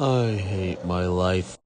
I hate my life.